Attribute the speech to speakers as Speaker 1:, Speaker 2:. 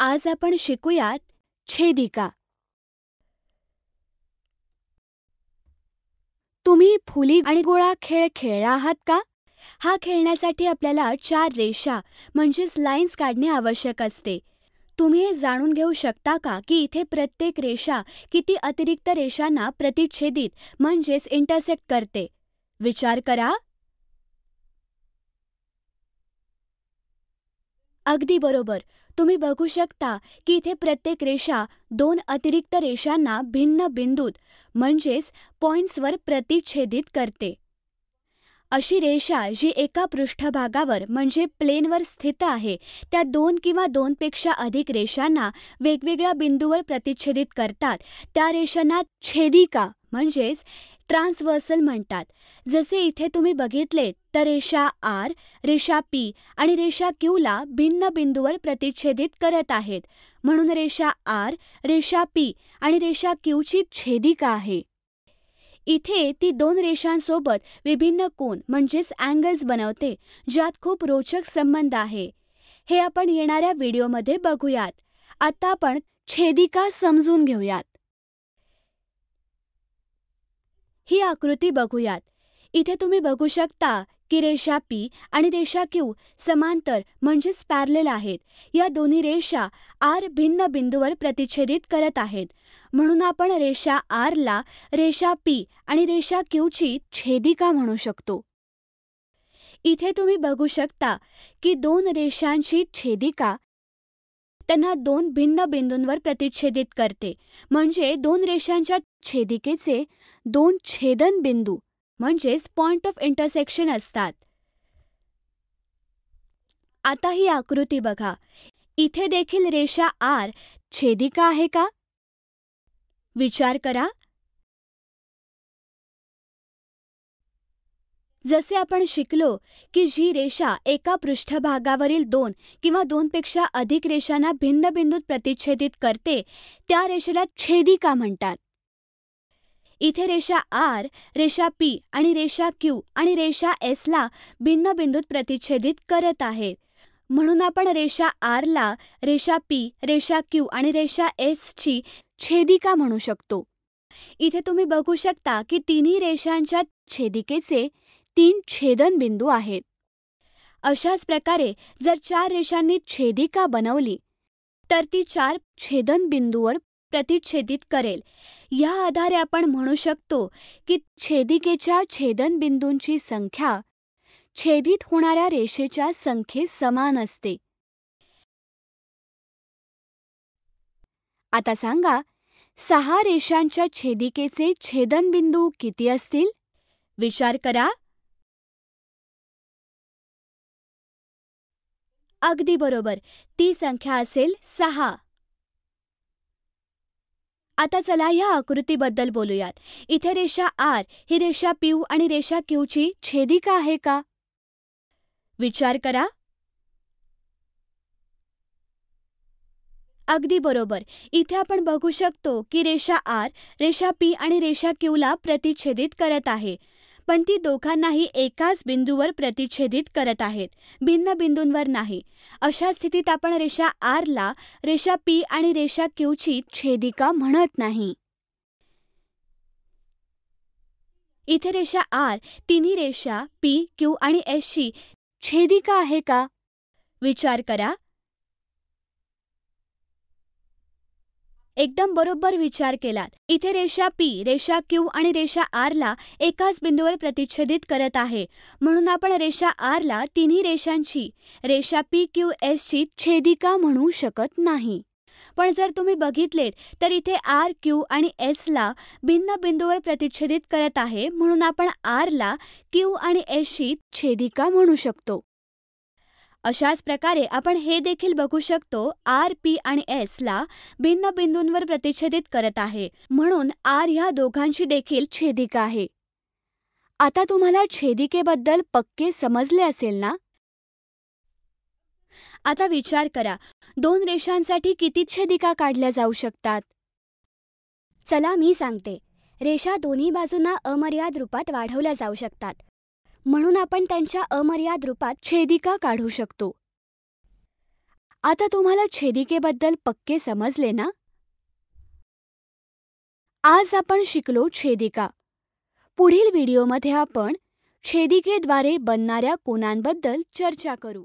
Speaker 1: आज आपण शिकूयात छेदिका. तुम्ही फुली आणि गोळा खेळ खेळला आहात का? हा खेळण्यासाठी आपल्याला चार रेषा म्हणजेच लाईन्स काढणे आवश्यक असते. तुम्ही हे जाणून घेऊ शकता का की इथे प्रत्येक रेषा किती अतिरिक्त रेषांना प्रतिच्छेदित म्हणजेच इंटरसेक्ट करते? विचार करा. अगदी बरोबर. तुम्ही बघू शकता की इथे प्रत्येक रेषा दोन अतिरिक्त रेषांना भिन्न बिंदूत म्हणजेच पॉइंट्सवर प्रतिच्छेदित करते. अशी रेषा जी एका पृष्ठभागावर म्हणजे प्लेनवर स्थित आहे त्या दोन किंवा दोनपेक्षा अधिक रेषांना वेगवेगळ्या बिंदूवर प्रतिच्छेदित करतात. त्या रेषांना छेदिका म्हणजेच ट्रान्सवर्सल म्हणतात. जसे इथे तुम्ही बघितले तर रेषा आर रेषा पी आणि रेषा क्यूला भिन्न बिंदूवर प्रतिच्छेदित करत आहेत. म्हणून रेषा आर रेषा पी आणि रेषा क्यूची छेदिका आहे. इथे ती दोन रेषांसोबत विभिन्न कोन म्हणजेच अँगल्स बनवते ज्यात खूप रोचक संबंध आहे. हे आपण येणाऱ्या व्हिडिओमध्ये बघूयात. आता आपण छेदिका समजून घेऊयात. ही आकृती बघूयात. इथे तुम्ही बघू शकता की रेषा पी आणि रेषा क्यू समांतर म्हणजेच पॅरलेल आहेत. या दोन्ही रेषा आर भिन्न बिंदूवर प्रतिच्छेदित करत आहेत. म्हणून आपण रेषा आरला रेषा पी आणि रेषा क्यूची छेदिका म्हणू शकतो. इथे तुम्ही बघू शकता की दोन रेषांची छेदिका त्यांना दोन भिन्न बिंदूंवर प्रतिच्छेदित करते. म्हणजे दोन रेषांच्या छेदिकेचे दोन छेदन बिंदू म्हणजेच पॉइंट ऑफ इंटरसेक्शन असतात. आता ही आकृती बघा. इथे देखील रेषा आर छेदिका आहे का? विचार करा. जसे आपण शिकलो की जी रेषा एका पृष्ठभागावरील दोन किंवा दोनपेक्षा अधिक रेषांना भिन्न बिंदूत प्रतिच्छेदित करते त्या रेषेला छेदिका म्हणतात. इथे रेषा आर रेषा पी आणि रेषा क्यू आणि रेषा एसला भिन्न बिंदूत प्रतिच्छेदित करत आहेत. म्हणून आपण रेषा आरला रेषा पी रेषा क्यू आणि रेषा एसची छेदिका म्हणू शकतो. इथे तुम्ही बघू शकता की तिन्ही रेषांच्या छेदिकेचे तीन छेदनबिंदू आहेत. अशाच प्रकारे जर चार रेषांनी छेदिका बनवली तर ती चार छेदनबिंदूवर प्रतिच्छेदित करेल. या आधारे आपण म्हणू शकतो की छेदिकेच्या छेदनबिंदूंची संख्या छेदित होणाऱ्या रेषेच्या संख्ये समान असते. आता सांगा सहा रेषांच्या छेदिकेचे छेदनबिंदू किती असतील? विचार करा. अगदी बरोबर. ती संख्या असेल सहा. आता चला या आकृतीबद्दल बोलूयात. इथे रेषा आर ही रेषा पीयू आणि रेषा क्यूची छेदिका आहे का? विचार करा. अगदी बरोबर. इथे आपण बघू शकतो की रेषा आर रेषा पी आणि रेषा क्यूला प्रतिच्छेदित करत आहे. पण ती दोघांनाही एकाच बिंदूवर प्रतिच्छेदित करत आहेत. भिन्न बिंदूंवर नाही. अशा स्थितीत आपण रेषा आरला रेषा पी आणि रेषा क्यूची छेदिका म्हणत नाही. इथे रेषा आर तिन्ही रेषा पी क्यू आणि एसची छेदिका आहे का? विचार करा. एकदम बरोबर विचार केलात. इथे रेषा पी रेषा क्यू आणि रेषा आरला एकाच बिंदूवर प्रतिच्छेदित करत आहे. म्हणून आपण रेषा आरला तिन्ही रेषांची रेषा पी क्यू एसची छेदिका म्हणू शकत नाही. पण जर तुम्ही बघितलेत तर इथे आर क्यू आणि एसला भिन्न बिंदूवर प्रतिच्छेदित करत आहे. म्हणून आपण आरला क्यू आणि एसची छेदिका म्हणू शकतो. अशाच प्रकारे आपण हे देखील बघू शकतो आर पी आणि एसला भिन्न बिंदूंवर प्रतिच्छेदित करत आहे. म्हणून आर ह्या दोघांची देखील छेदिका आहे. आता तुम्हाला छेदिकेबद्दल पक्के समजले असेल ना? आता विचार करा दोन रेषांसाठी किती छेदिका काढल्या जाऊ शकतात? चला मी सांगते. रेषा दोन्ही बाजूंना अमर्याद रूपात वाढवल्या जाऊ शकतात. म्हणून आपण त्यांच्या अमर्याद रूपात छेदिका काढू शकतो. आता तुम्हाला छेदिकेबद्दल पक्के समजले ना? आज आपण शिकलो छेदिका. पुढील व्हिडिओमध्ये आपण छेदिकेद्वारे बनणाऱ्या कोणांबद्दल चर्चा करू.